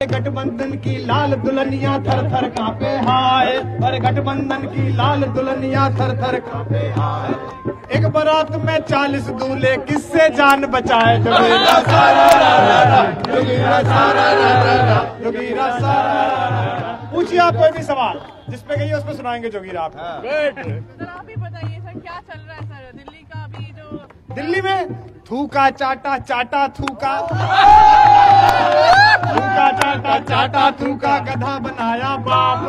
गठबंधन की लाल दुल्हनिया थर थर कांपे हाय। अरे गठबंधन की लाल दुल्हनिया थर थर कांपे हाय। एक बारात में चालीस दूल्हे किससे जान बचाए? जोगीरा सारा रा रा रा, जोगीरा सारा रा रा रा, जोगीरा सारा रा रा रा। पूछिए आप कोई भी सवाल जिसपे गई उसको सुनाएँगे जोगीरा आप। आप ही बताइए सर क्या चल रहा है सर? दिल्ली का अभी जो दिल्ली में थूका चाटा चाटा थूका। थूका चाटा चाटा थूका गधा बनाया बाप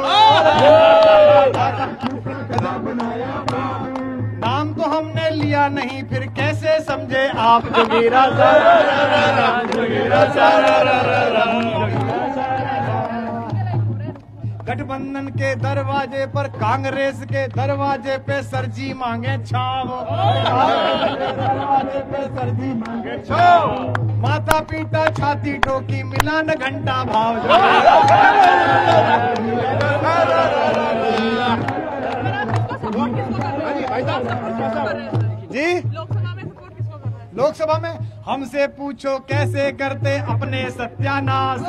गधा बनाया बाप नाम तो हमने लिया नहीं फिर कैसे समझे आप जोगीरा सारा रा रा रा, जोगीरा सारा रा रा रा, जोगीरा सारा रा रा। गठबंधन के दरवाजे पर कांग्रेस के दरवाजे पे सरजी मांगे छाव दरवाजे पे सरजी मांगे छाव माता पीटा छाती ठोकी मिलान घंटा भाव जी। लोकसभा में हमसे पूछो कैसे करते अपने सत्यानाश?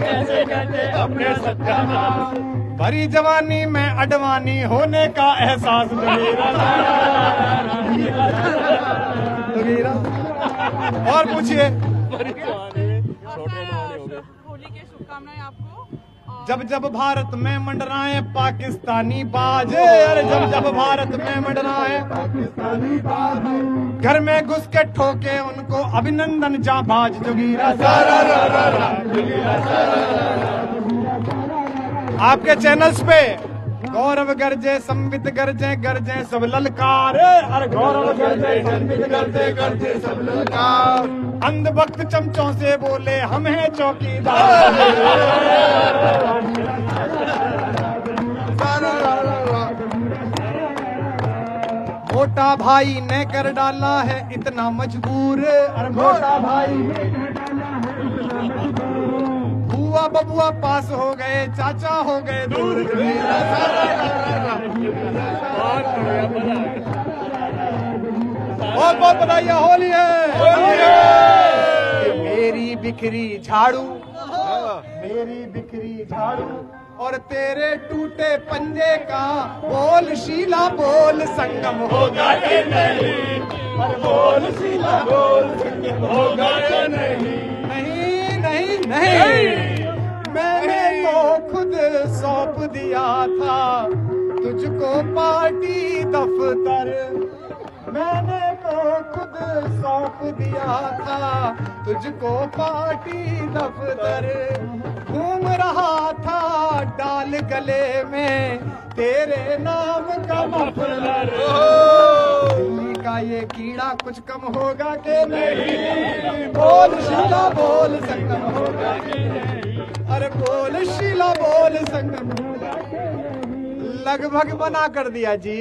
कैसे करते अपने सत्यानाश भरी जवानी में अडवानी होने का एहसास मेरा। और पूछिए। होली की शुभकामनाएँ आपको जब जब भारत में मंडराए पाकिस्तानी बाज। अरे जब जब भारत में मंडराए। पाकिस्तानी बाज। घर में घुस के ठोके उनको। अभिनंदन जाबाज जोगीरा सारा रा रा रा, जोगीरा सारा रा रा, जोगीरा सारा रा रा। आपके चैनल्स पे गौरव गर्जे, संबित गर्जे गर्जे सब ललकार। अरे गौरव गर्जे, संबित गर्जे गर्जे सब ललकार। अंध भक्त चमचों से बोले, हम हैं चौकीदार। मोटा भाई ने कर डाला है इतना मजबूर। अरे मोटा भाई ने बबुआ पास हो गए चाचा हो गए दूर बहुत बहुत बधाइयाँ होली है। मेरी बिखरी झाड़ू। मेरी बिखरी झाड़ू। और तेरे टूटे पंजे का बोल शीला बोल संगम होगा कि नहीं? और बोल शीला बोल संगम होगा कि नहीं? नहीं नहीं नहीं। मैंने दिया था तुझको पार्टी दफ्तर। मैंने तो खुद सौंप दिया था तुझको पार्टी दफ्तर। घूम रहा था डाल गले में तेरे नाम का मफलर। दिल्ली का ये कीड़ा कुछ कम होगा के नहीं? बोल शिला बोल संगम होगा कि नहीं? अरे बोल शिला बोल संगम? लगभग मना कर दिया जी।